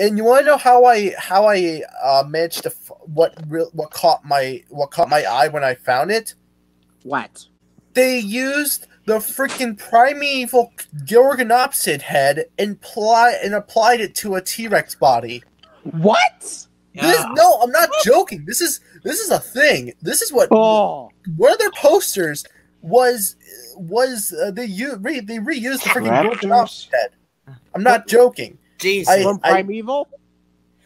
and you want to know how I how I uh, managed to f- what real what caught my what caught my eye when I found it? What? They used the freaking primeval Gorgonopsid head and pli- and applied it to a T Rex body. What? This, Yeah. no, I'm not joking. This is this is a thing. This is what Oh, one of their posters was was uh, they u- re- they reused the freaking Raptors? Gorgonopsid head. I'm not joking. Jeez. I- from Primeval?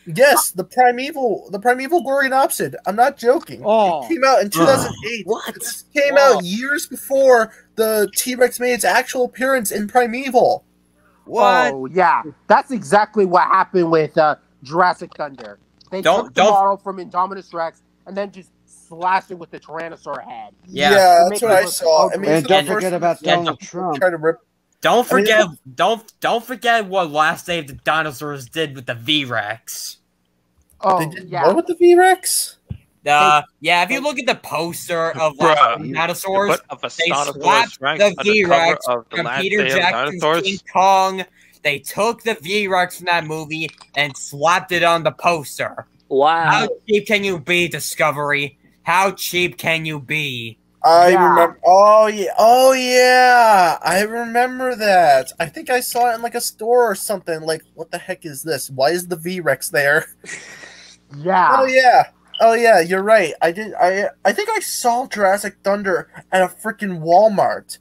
Yes, the primeval, the primeval Gorgonopsid. I'm not joking. Oh. It came out in 2008. What? This came Whoa. out years before the T Rex made its actual appearance in Primeval. what? Oh, yeah. That's exactly what happened with uh, Jurassic Thunder. They Don't- took the don't- model from Indominus Rex and then just slashed it with the Tyrannosaur head. Yeah. Yeah, that's what I saw. I mean, And don't forget about Donald Trump. try to rip. Don't I mean, forget don't don't forget what Last Day of the Dinosaurs did with the V Rex. Oh, they did yeah. what with the V Rex? Uh, yeah, if you look at the poster of Last Day the Bruh. Dinosaurs, Put a they Vastatosaurus slapped the on V Rex of the from Peter of the Jackson's dinosaurs. King Kong. They took the V Rex from that movie and slapped it on the poster. Wow. How cheap can you be, Discovery? How cheap can you be? I Yeah. remember. Oh yeah. Oh yeah. I remember that. I think I saw it in like a store or something. Like, what the heck is this? Why is the V Rex there? Yeah. Oh yeah. Oh yeah. You're right. I did. I I think I saw Jurassic Thunder at a freaking Walmart.